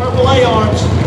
purple A arms.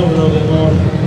no, brother, no.